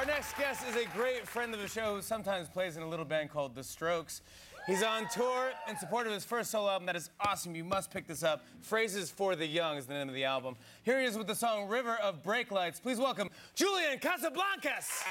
Our next guest is a great friend of the show who sometimes plays in a little band called The Strokes. He's on tour in support of his first solo album that is awesome. You must pick this up. Phrases for the Young is the name of the album. Here he is with the song River of Brake Lights. Please welcome Julian Casablancas.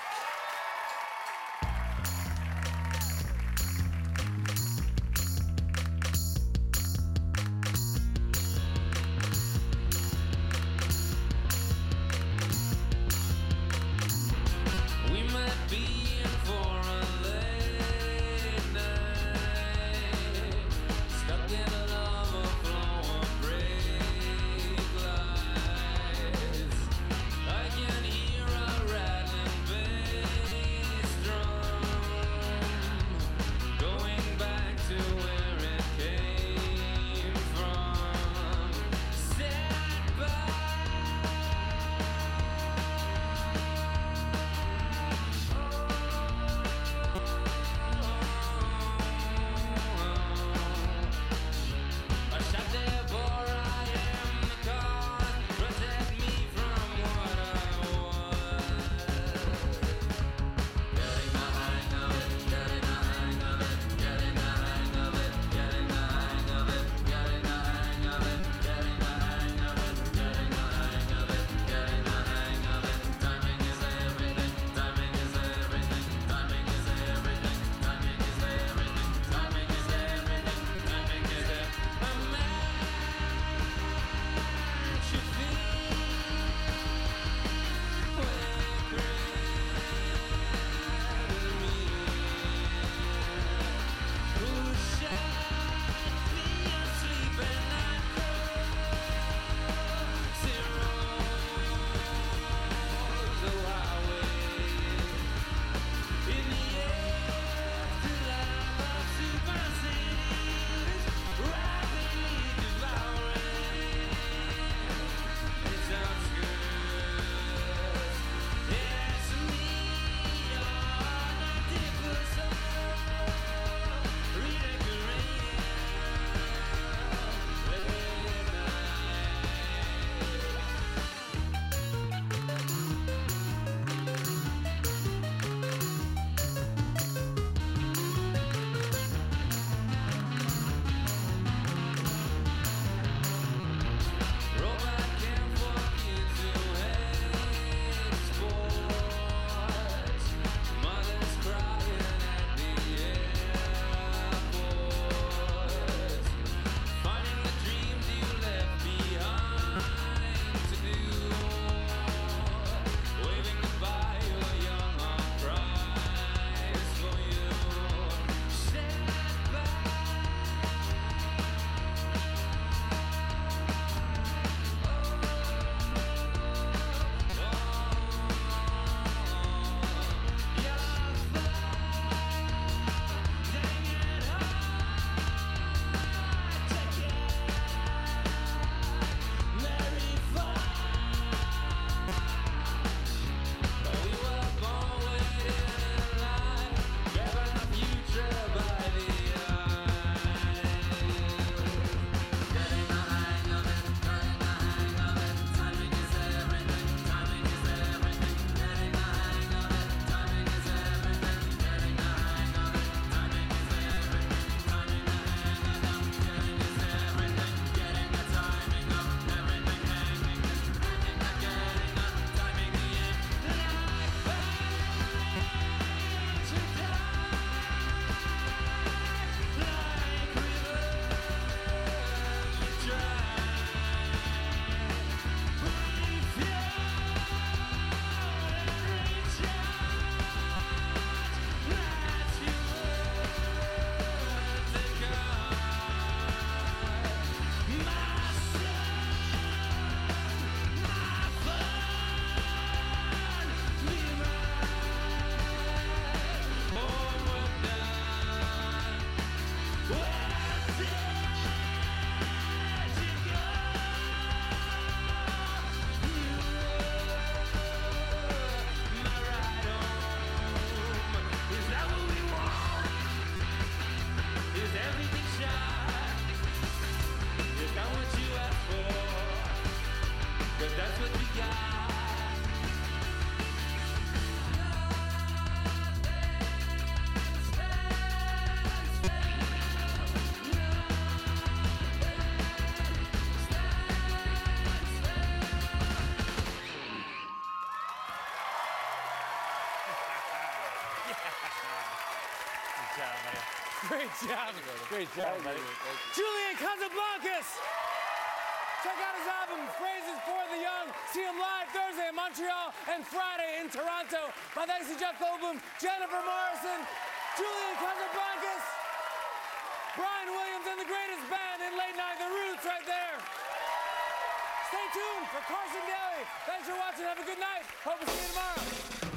Good job, man. Great job. Great job, buddy. Julian Casablancas. Check out his album, Phrases for the Young. See him live Thursday in Montreal and Friday in Toronto. My thanks to Jeff Goldblum, Jennifer Morrison, Julian Casablancas, Brian Williams, and the greatest band in late night, The Roots, right there. Stay tuned for Carson Daly. Thanks for watching. Have a good night. Hope to see you tomorrow.